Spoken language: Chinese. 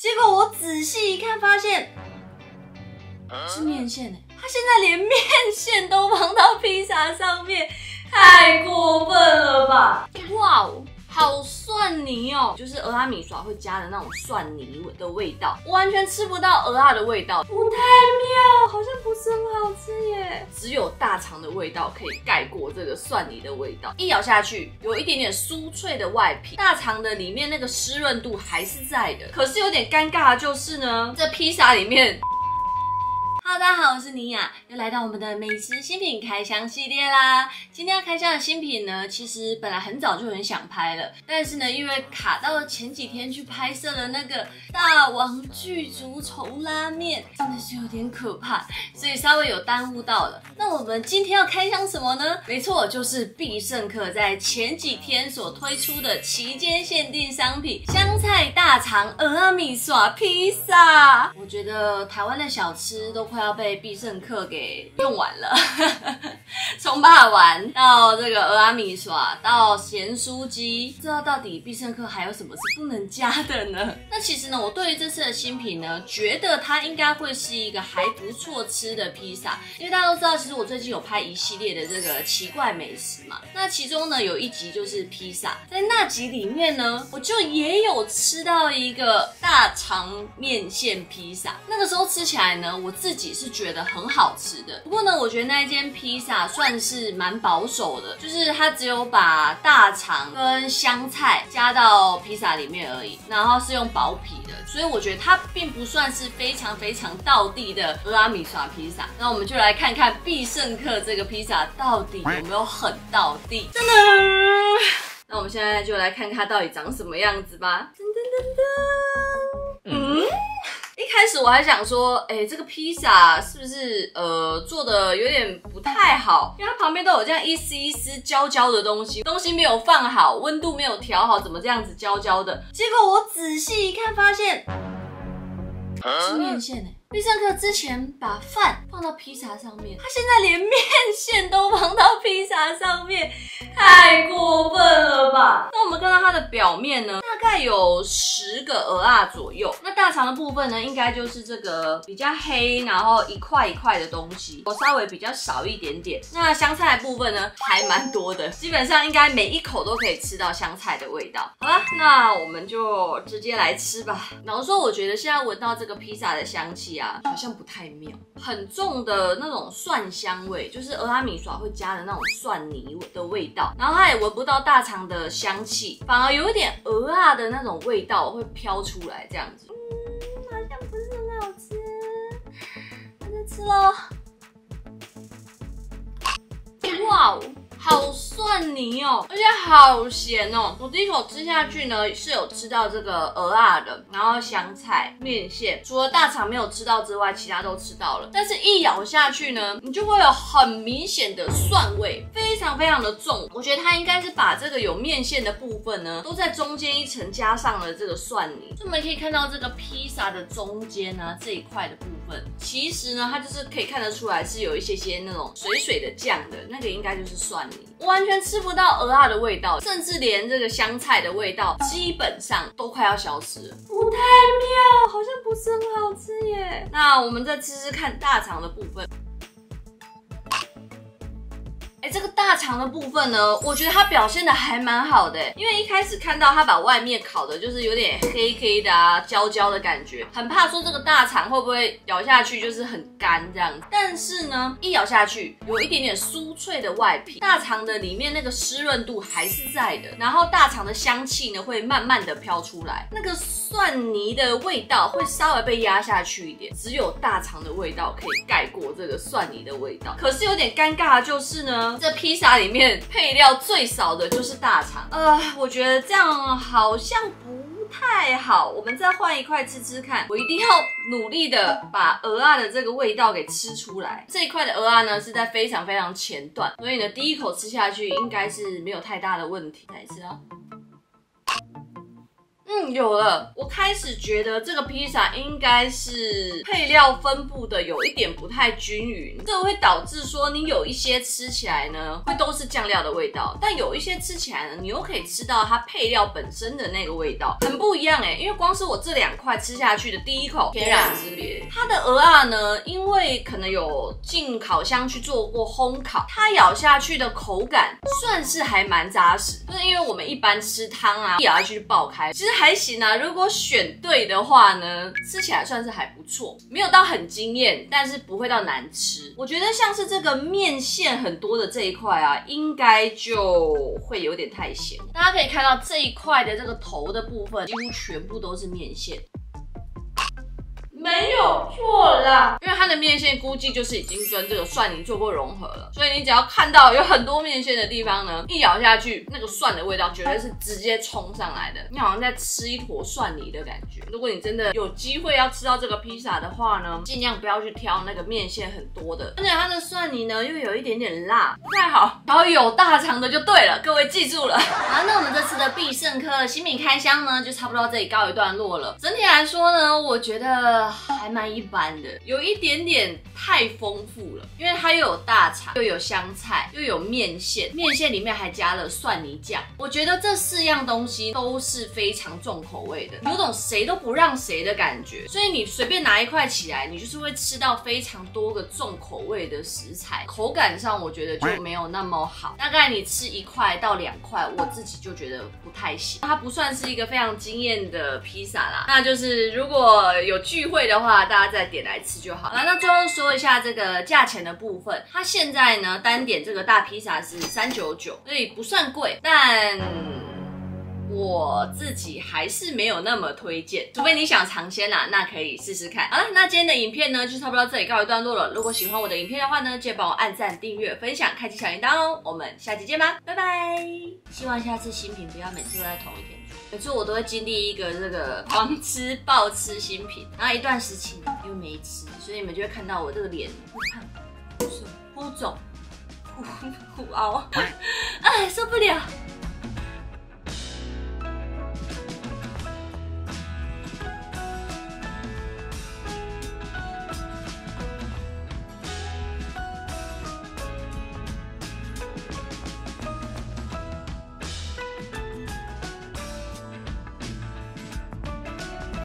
结果我仔细一看，发现是面线哎，他现在连面线都放到披萨上面，太过分了吧！哇哦！好蒜泥哦，就是鹅阿米耍会加的那种蒜泥的味道，完全吃不到鹅阿的味道，不太妙，好像不是很好吃耶。只有大肠的味道可以盖过这个蒜泥的味道，一咬下去有一点点酥脆的外皮，大肠的里面那个湿润度还是在的。可是有点尴尬的就是呢，这披萨里面。大家好，我是妮雅，又来到我们的美食新品开箱系列啦。今天要开箱的新品呢，其实本来很早就很想拍了，但是呢，因为卡到了前几天去拍摄的那个大王巨足虫拉面，真的是有点可怕，所以稍微有耽误到了。那我们今天要开箱什么呢？没错，就是必胜客在前几天所推出的期间限定商品——香菜大肠阿米耍披萨。我觉得台湾的小吃都快。要被必胜客给用完了，从霸丸到这个俄阿米耍到咸酥鸡，不知道到底必胜客还有什么是不能加的呢？那其实呢，我对于这次的新品呢，觉得它应该会是一个还不错吃的披萨，因为大家都知道，其实我最近有拍一系列的这个奇怪美食嘛，那其中呢有一集就是披萨，在那集里面呢，我就也有吃到一个大肠面线披萨，那个时候吃起来呢，我自己。是觉得很好吃的，不过呢，我觉得那一间披萨算是蛮保守的，就是它只有把大肠跟香菜加到披萨里面而已，然后是用薄皮的，所以我觉得它并不算是非常非常道地的俄阿米耍披萨。那我们就来看看必胜客这个披萨到底有没有很道地，真的。那我们现在就来看看它到底长什么样子吧。噔噔噔噔，嗯。开始我还想说，哎，这个披萨是不是呃做的有点不太好？因为它旁边都有这样一丝一丝焦焦的东西，东西没有放好，温度没有调好，怎么这样子焦焦的？结果我仔细一看，发现是面线哎。必胜客之前把饭放到披萨上面，他现在连面线都放到披萨上面，太过分了吧？那我们看到它的表面呢，大概有十个鹅啊左右。那大肠的部分呢，应该就是这个比较黑，然后一块一块的东西，我稍微比较少一点点。那香菜的部分呢，还蛮多的，基本上应该每一口都可以吃到香菜的味道。好了，那我们就直接来吃吧。老实说，我觉得现在闻到这个披萨的香气啊。好像不太妙，很重的那种蒜香味，就是俄阿米耍会加的那种蒜泥的味道，然后它也闻不到大肠的香气，反而有一点鹅啊的那种味道会飘出来，这样子，嗯，好像不是很好吃，那就吃喽，哇哦！好蒜泥哦，而且好咸哦！我第一口吃下去呢，是有吃到这个鹅啊的，然后香菜、面线，除了大肠没有吃到之外，其他都吃到了。但是一咬下去呢，你就会有很明显的蒜味，非常非常的重。我觉得它应该是把这个有面线的部分呢，都在中间一层加上了这个蒜泥。我们可以看到这个披萨的中间呢这一块的部分，其实呢，它就是可以看得出来是有一些些那种水水的酱的，那个应该就是蒜泥。完全吃不到鹅啊的味道，甚至连这个香菜的味道基本上都快要消失了，不太妙，好像不是很好吃耶。那我们再吃吃看大肠的部分。这个大肠的部分呢，我觉得它表现的还蛮好的，因为一开始看到它把外面烤的就是有点黑黑的啊，焦焦的感觉，很怕说这个大肠会不会咬下去就是很干这样。但是呢，一咬下去有一点点酥脆的外皮，大肠的里面那个湿润度还是在的，然后大肠的香气呢会慢慢的飘出来，那个蒜泥的味道会稍微被压下去一点，只有大肠的味道可以盖过这个蒜泥的味道。可是有点尴尬的就是呢。这披萨里面配料最少的就是大肠，呃，我觉得这样好像不太好。我们再换一块吃吃看，我一定要努力的把鹅啊的这个味道给吃出来。这一块的鹅啊呢是在非常非常前段，所以呢第一口吃下去应该是没有太大的问题。来吃啊，嗯，有了。我开始觉得这个披萨应该是配料分布的有一点不太均匀，这会导致说你有一些吃起来呢会都是酱料的味道，但有一些吃起来呢，你又可以吃到它配料本身的那个味道，很不一样哎。因为光是我这两块吃下去的第一口，天壤之别。它的鹅啊呢，因为可能有进烤箱去做过烘烤，它咬下去的口感算是还蛮扎实。就是因为我们一般吃汤啊，一咬下去就爆开，其实还还行啊。如果选对的话呢，吃起来算是还不错，没有到很惊艳，但是不会到难吃。我觉得像是这个面线很多的这一块啊，应该就会有点太咸。大家可以看到这一块的这个头的部分，几乎全部都是面线。没有错啦，因为它的面线估计就是已经跟这个蒜泥做过融合了，所以你只要看到有很多面线的地方呢，一咬下去，那个蒜的味道绝对是直接冲上来的，你好像在吃一坨蒜泥的感觉。如果你真的有机会要吃到这个披萨的话呢，尽量不要去挑那个面线很多的，而且它的蒜泥呢又有一点点辣，不太好。然后有大肠的就对了，各位记住了。好，那我们这次的必胜客新品开箱呢，就差不多到这里告一段落了。整体来说呢，我觉得。还蛮一般的，有一点点太丰富了，因为它又有大肠，又有香菜，又有面线，面线里面还加了蒜泥酱。我觉得这四样东西都是非常重口味的，有种谁都不让谁的感觉。所以你随便拿一块起来，你就是会吃到非常多个重口味的食材，口感上我觉得就没有那么好。大概你吃一块到两块，我自己就觉得不太行。它不算是一个非常惊艳的披萨啦，那就是如果有聚会的话。大家再点来吃就好了。那最后说一下这个价钱的部分，它现在呢单点这个大披萨是三九九，所以不算贵，但我自己还是没有那么推荐，除非你想尝鲜啦，那可以试试看。好了，那今天的影片呢就差不多到这里告一段落了。如果喜欢我的影片的话呢，记得帮我按赞、订阅、分享、开启小铃铛哦。我们下期见吧，拜拜。希望下次新品不要每次都在同一天。每次我都会经历一个这个狂吃暴吃新品，然后一段时期又没吃，所以你们就会看到我这个脸不胖不瘦忽肿 忽凹，哎受不了。